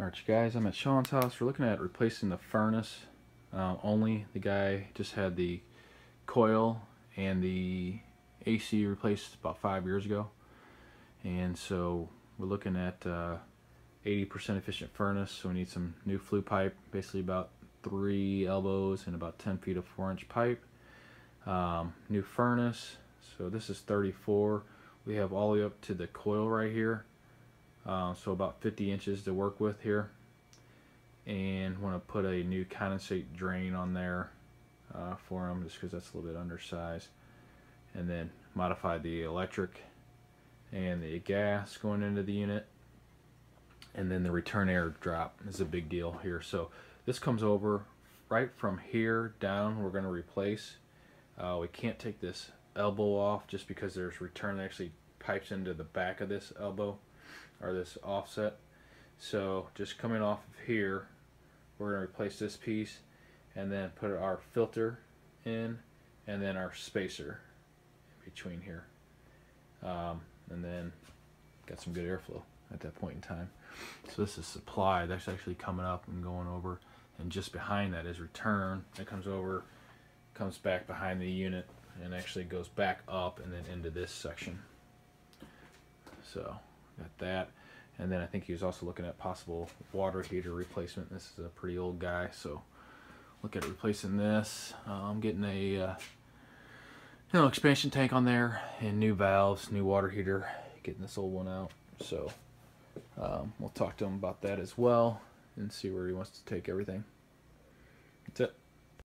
Alright you guys, I'm at Sean's house. We're looking at replacing the furnace uh, only. The guy just had the coil and the AC replaced about five years ago. And so we're looking at 80% uh, efficient furnace. So we need some new flue pipe, basically about three elbows and about 10 feet of four inch pipe. Um, new furnace. So this is 34. We have all the way up to the coil right here uh, so about 50 inches to work with here. And want to put a new condensate drain on there uh, for them just because that's a little bit undersized. And then modify the electric and the gas going into the unit. And then the return air drop is a big deal here. So this comes over right from here down we're going to replace. Uh, we can't take this elbow off just because there's return actually pipes into the back of this elbow or this offset. So just coming off of here we're going to replace this piece and then put our filter in and then our spacer between here. Um, and then got some good airflow at that point in time. So this is supply that's actually coming up and going over. And just behind that is return that comes over comes back behind the unit and actually goes back up and then into this section. So got that. And then I think he was also looking at possible water heater replacement. This is a pretty old guy so look at replacing this. Uh, I'm getting a uh, you know expansion tank on there and new valves new water heater getting this old one out. So um, we'll talk to him about that as well and see where he wants to take everything. That's it